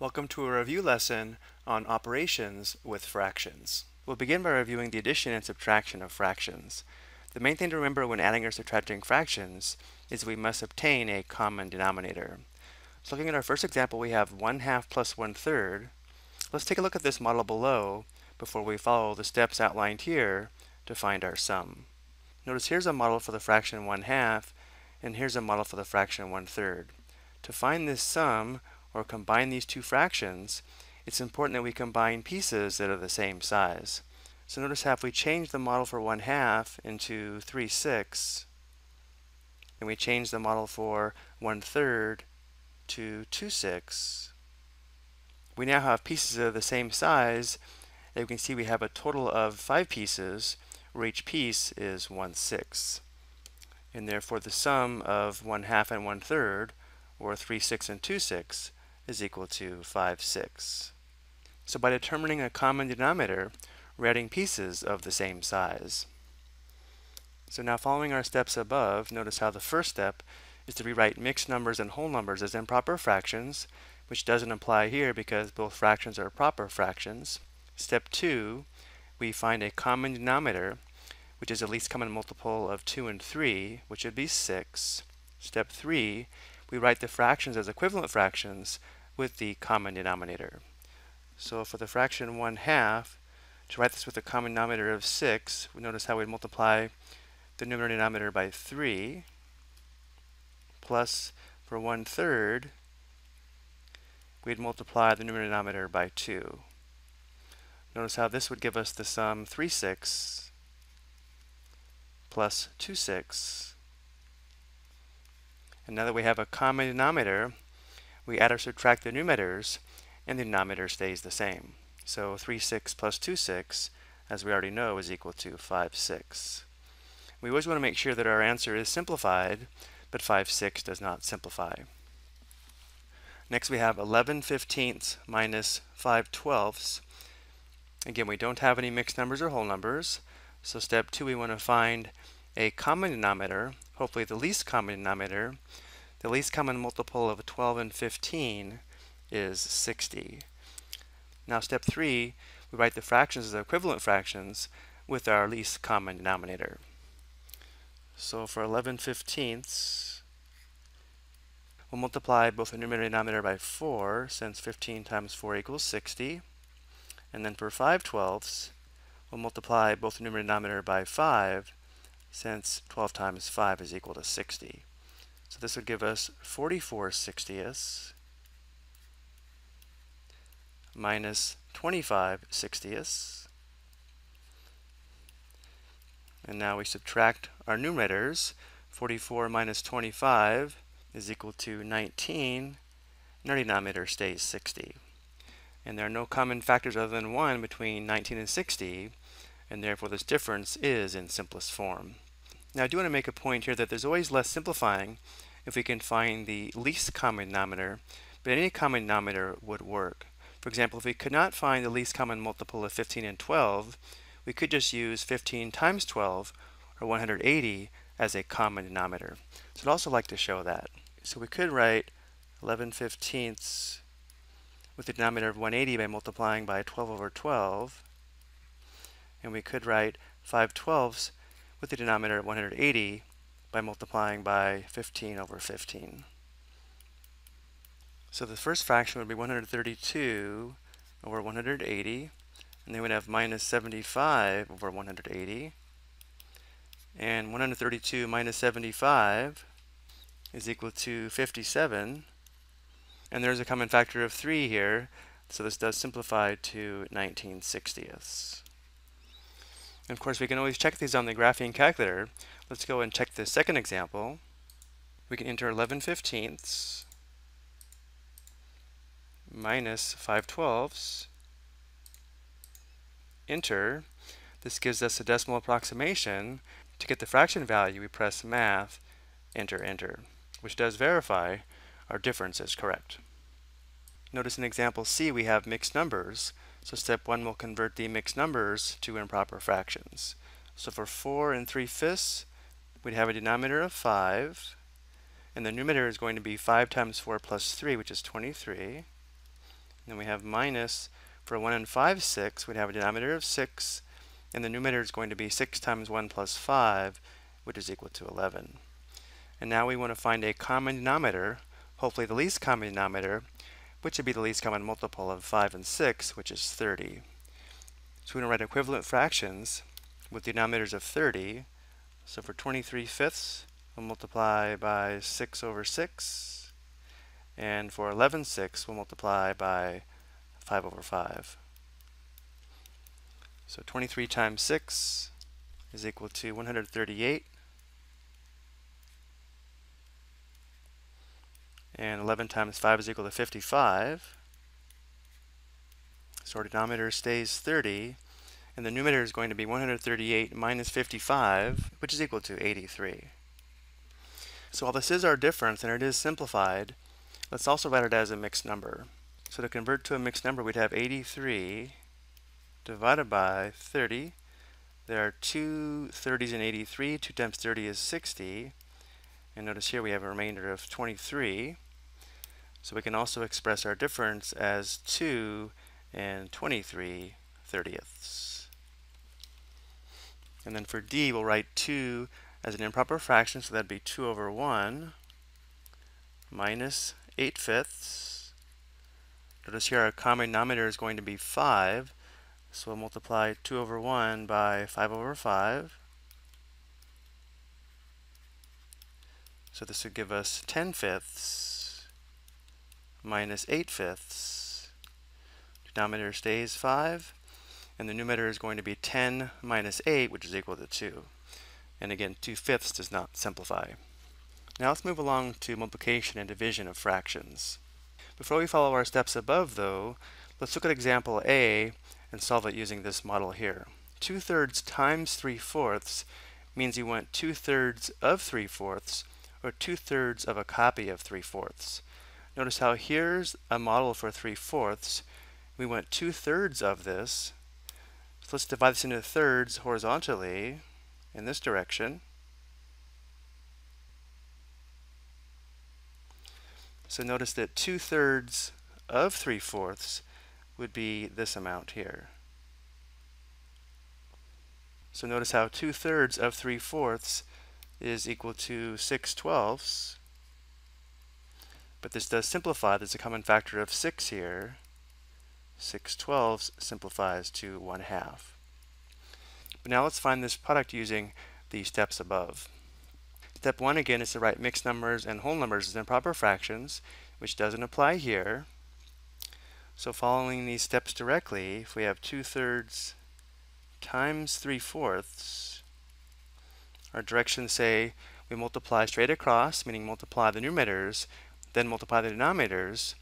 Welcome to a review lesson on operations with fractions. We'll begin by reviewing the addition and subtraction of fractions. The main thing to remember when adding or subtracting fractions is we must obtain a common denominator. So looking at our first example, we have 1 half plus 1 third. Let's take a look at this model below before we follow the steps outlined here to find our sum. Notice here's a model for the fraction 1 half, and here's a model for the fraction 1 third. To find this sum, or combine these two fractions, it's important that we combine pieces that are the same size. So notice how if we change the model for 1 half into 3 6, and we change the model for 1 third to 2 6, we now have pieces that are the same size. And you can see we have a total of 5 pieces, where each piece is 1 6. And therefore the sum of 1 half and 1 third, or 3 6 and 2 6, is equal to 5, 6. So by determining a common denominator, we're adding pieces of the same size. So now following our steps above, notice how the first step is to rewrite mixed numbers and whole numbers as improper fractions, which doesn't apply here because both fractions are proper fractions. Step 2, we find a common denominator, which is the least common multiple of 2 and 3, which would be 6. Step 3, we write the fractions as equivalent fractions with the common denominator. So for the fraction 1 half, to write this with a common denominator of 6, we notice how we multiply the numerator and denominator by 3, plus for 1 third, we'd multiply the numerator and denominator by 2. Notice how this would give us the sum 3 6 plus 2 6. And now that we have a common denominator, we add or subtract the numerators, and the denominator stays the same. So 3, 6 plus 2, 6, as we already know, is equal to 5, 6. We always want to make sure that our answer is simplified, but 5 6 does not simplify. Next we have 11 fifteenths minus 5 twelfths. Again, we don't have any mixed numbers or whole numbers, so step 2 we want to find a common denominator, hopefully the least common denominator, the least common multiple of 12 and 15 is 60. Now step 3, we write the fractions as equivalent fractions with our least common denominator. So for 11 fifteenths, we'll multiply both the numerator and denominator by 4, since 15 times 4 equals 60. And then for 5 twelfths, we'll multiply both the numerator and denominator by 5, since 12 times 5 is equal to 60. So this would give us 44 sixtieths minus 25 sixtieths. And now we subtract our numerators. 44 minus 25 is equal to 19, and our denominator stays 60. And there are no common factors other than 1 between 19 and 60, and therefore this difference is in simplest form. Now I do want to make a point here that there's always less simplifying if we can find the least common denominator, but any common denominator would work. For example, if we could not find the least common multiple of 15 and 12, we could just use 15 times 12, or 180, as a common denominator. So I'd also like to show that. So we could write 11 fifteenths with the denominator of 180 by multiplying by 12 over 12, and we could write 5 twelfths with the denominator of 180 by multiplying by 15 over 15. So the first fraction would be 132 over 180, and then we'd have minus 75 over 180. And 132 minus 75 is equal to 57. And there's a common factor of 3 here, so this does simplify to 19 sixtieths. And of course, we can always check these on the graphing calculator. Let's go and check the second example. We can enter 11 fifteenths minus 5 twelfths. Enter. This gives us a decimal approximation. To get the fraction value, we press Math, Enter, Enter, which does verify our difference is correct. Notice in example C we have mixed numbers. So step one will convert the mixed numbers to improper fractions. So for 4 and 3 fifths, we'd have a denominator of 5, and the numerator is going to be 5 times 4 plus 3, which is 23. And Then we have minus, for 1 and 5, 6, we'd have a denominator of 6, and the numerator is going to be 6 times 1 plus 5, which is equal to 11. And now we want to find a common denominator, hopefully the least common denominator, which would be the least common multiple of 5 and 6, which is 30. So we're going to write equivalent fractions with denominators of 30. So for 23 fifths, we'll multiply by 6 over 6. And for 11 sixths, we'll multiply by 5 over 5. So 23 times 6 is equal to 138. And 11 times 5 is equal to 55. So our denominator stays 30. And the numerator is going to be 138 minus 55, which is equal to 83. So while this is our difference and it is simplified, let's also write it as a mixed number. So to convert to a mixed number, we'd have 83 divided by 30. There are two 30s in 83. 2 times 30 is 60. And notice here we have a remainder of 23. So we can also express our difference as 2 and 23 thirtieths. And then for D, we'll write 2 as an improper fraction, so that'd be 2 over 1 minus 8 fifths. Notice here our common denominator is going to be 5, so we'll multiply 2 over 1 by 5 over 5. So this would give us 10 fifths minus 8 fifths. Denominator stays 5, and the numerator is going to be 10 minus 8, which is equal to 2. And again, 2 fifths does not simplify. Now let's move along to multiplication and division of fractions. Before we follow our steps above, though, let's look at example A and solve it using this model here. 2 thirds times 3 fourths means you want 2 thirds of 3 fourths, or 2 thirds of a copy of 3 fourths. Notice how here's a model for 3 fourths. We want 2 thirds of this. So let's divide this into thirds horizontally in this direction. So notice that 2 thirds of 3 fourths would be this amount here. So notice how 2 thirds of 3 fourths is equal to 6 twelfths. But this does simplify. There's a common factor of 6 here. 6 twelfths simplifies to 1 half. But now let's find this product using the steps above. Step 1 again is to write mixed numbers and whole numbers as improper fractions, which doesn't apply here. So following these steps directly, if we have 2 thirds times 3 fourths, our directions say we multiply straight across, meaning multiply the numerators then multiply the denominators,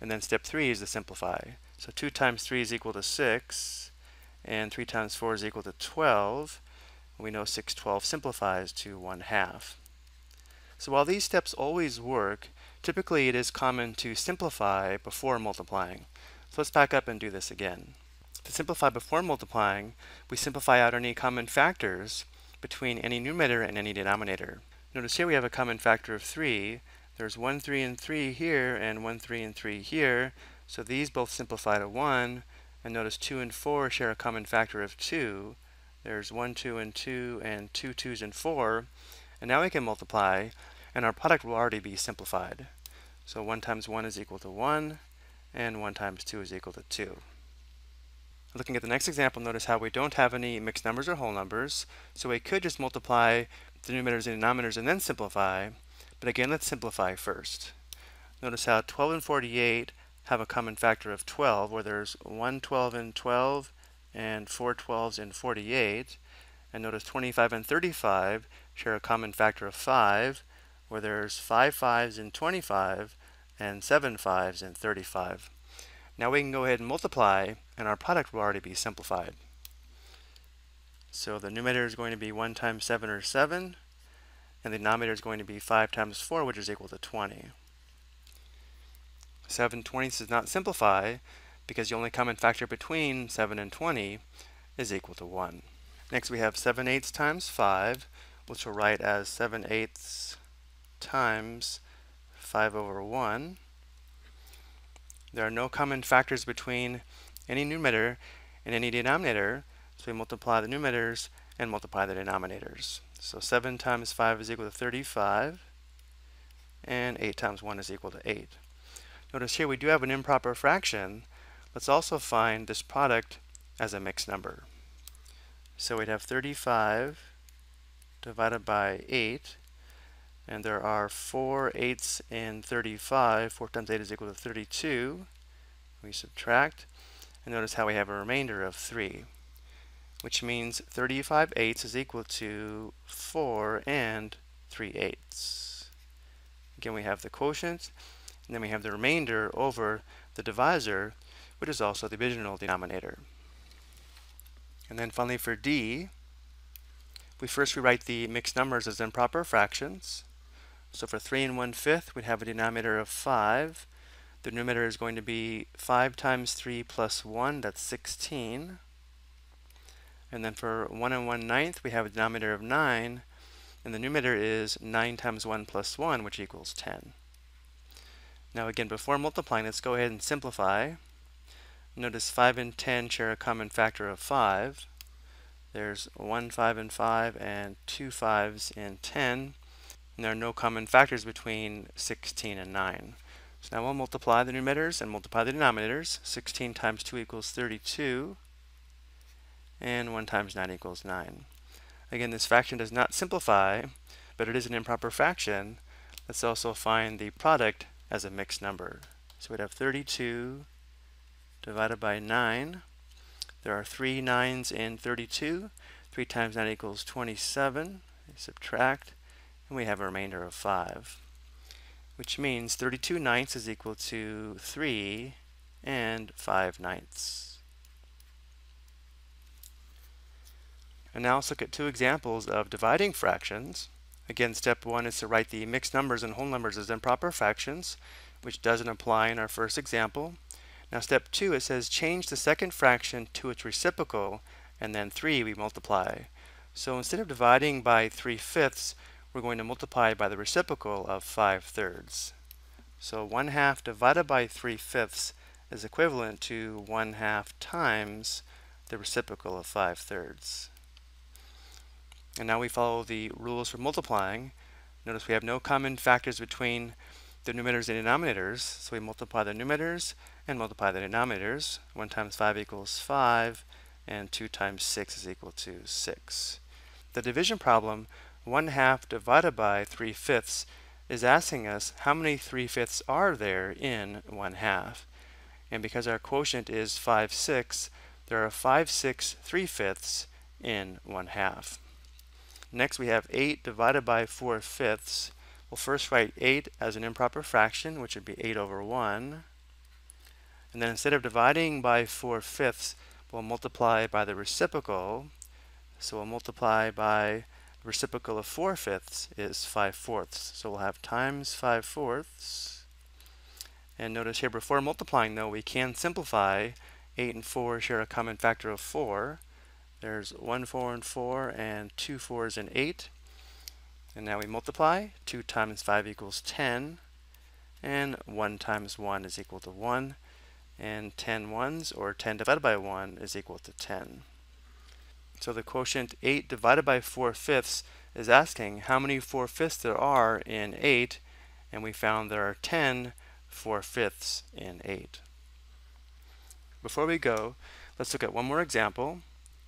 and then step 3 is to simplify. So 2 times 3 is equal to 6, and 3 times 4 is equal to 12. We know 612 simplifies to 1 half. So while these steps always work, typically it is common to simplify before multiplying. So let's back up and do this again. To simplify before multiplying, we simplify out any common factors between any numerator and any denominator. Notice here we have a common factor of 3, there's 1, 3, and 3 here, and 1, 3, and 3 here. So these both simplify to 1. And notice 2 and 4 share a common factor of 2. There's 1, 2, and 2, and 2 2's and 4. And now we can multiply, and our product will already be simplified. So 1 times 1 is equal to 1, and 1 times 2 is equal to 2. Looking at the next example, notice how we don't have any mixed numbers or whole numbers, so we could just multiply the numerators and denominators and then simplify, but again, let's simplify first. Notice how 12 and 48 have a common factor of 12, where there's 1 12 and 12 and 4 12s and 48. And notice 25 and 35 share a common factor of 5, where there's 5 5s and 25 and 7 5s and 35. Now we can go ahead and multiply, and our product will already be simplified. So the numerator is going to be 1 times 7 or 7, and the denominator is going to be 5 times 4, which is equal to 20. 7 twenths does not simplify because the only common factor between 7 and 20 is equal to 1. Next we have 7 eighths times 5, which we'll write as 7 eighths times 5 over 1. There are no common factors between any numerator and any denominator, so we multiply the numerators and multiply the denominators. So 7 times 5 is equal to 35, and 8 times 1 is equal to 8. Notice here we do have an improper fraction. Let's also find this product as a mixed number. So we'd have 35 divided by 8, and there are 4 eighths in 35. 4 times 8 is equal to 32. We subtract, and notice how we have a remainder of 3, which means 35 eighths is equal to 4 and 3 eighths. Again, we have the quotient, and then we have the remainder over the divisor, which is also the original denominator. And then finally for D, we first rewrite the mixed numbers as improper fractions. So for 3 and 1 fifth, we'd have a denominator of 5. The numerator is going to be 5 times 3 plus 1, that's 16. And then for 1 and 1 ninth, we have a denominator of 9. And the numerator is 9 times 1 plus 1, which equals 10. Now again, before multiplying, let's go ahead and simplify. Notice 5 and 10 share a common factor of 5. There's 1 5 and 5 and 2 5s in 10. And there are no common factors between 16 and 9. So now we'll multiply the numerators and multiply the denominators. 16 times 2 equals 32. And 1 times 9 equals 9. Again, this fraction does not simplify, but it is an improper fraction. Let's also find the product as a mixed number. So we'd have 32 divided by 9. There are three nines in 32. 3 times 9 equals 27. We subtract, and we have a remainder of 5, which means 32 ninths is equal to 3 and 5 ninths. And now let's look at two examples of dividing fractions. Again, step one is to write the mixed numbers and whole numbers as improper fractions, which doesn't apply in our first example. Now step two, it says change the second fraction to its reciprocal, and then three we multiply. So instead of dividing by 3 fifths, we're going to multiply by the reciprocal of 5 thirds. So 1 half divided by 3 fifths is equivalent to 1 half times the reciprocal of 5 thirds. And now we follow the rules for multiplying. Notice we have no common factors between the numerators and denominators, so we multiply the numerators and multiply the denominators. 1 times 5 equals 5, and 2 times 6 is equal to 6. The division problem, 1 half divided by 3 fifths, is asking us how many 3 fifths are there in 1 half. And because our quotient is 5 6, there are 5 6 3 fifths in 1 half. Next we have 8 divided by 4 fifths. We'll first write 8 as an improper fraction, which would be 8 over 1. And then instead of dividing by 4 fifths, we'll multiply by the reciprocal. So we'll multiply by the reciprocal of 4 fifths is 5 fourths. So we'll have times 5 fourths. And notice here before multiplying though, we can simplify. 8 and 4 share a common factor of 4. There's 1 4 and 4 and 2 4s and 8. And now we multiply. 2 times 5 equals 10. And 1 times 1 is equal to 1 and 10 ones, or 10 divided by 1, is equal to 10. So the quotient 8 divided by 4 fifths is asking how many 4 fifths there are in 8, and we found there are 10 4 fifths in 8. Before we go, let's look at one more example.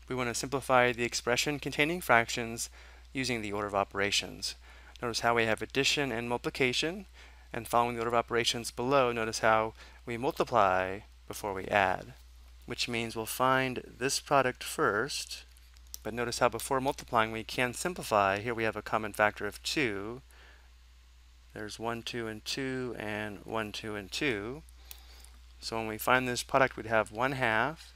We want to simplify the expression containing fractions using the order of operations. Notice how we have addition and multiplication, and following the order of operations below, notice how we multiply before we add, which means we'll find this product first, but notice how before multiplying we can simplify. Here we have a common factor of 2. There's 1, 2, and 2, and 1, 2, and 2. So when we find this product, we'd have 1 half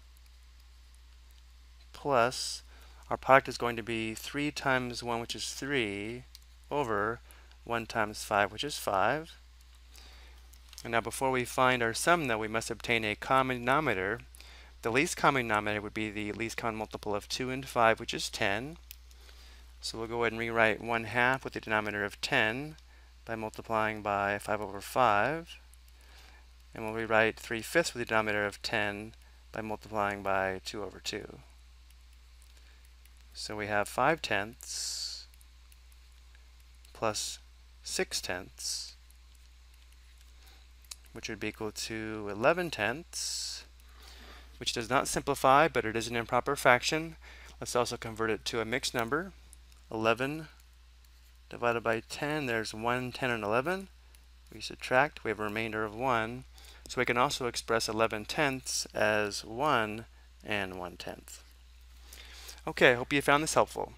plus, our product is going to be 3 times 1, which is 3, over 1 times 5, which is 5. And now before we find our sum though, we must obtain a common denominator. The least common denominator would be the least common multiple of 2 and 5, which is 10. So we'll go ahead and rewrite 1 half with the denominator of 10 by multiplying by 5 over 5. And we'll rewrite 3 fifths with the denominator of 10 by multiplying by 2 over 2. So we have 5 tenths plus 6 tenths, which would be equal to 11 tenths, which does not simplify, but it is an improper fraction. Let's also convert it to a mixed number. 11 divided by 10, there's 1, 10, and 11. We subtract, we have a remainder of 1. So we can also express 11 tenths as 1 and 1 tenth. Okay, I hope you found this helpful.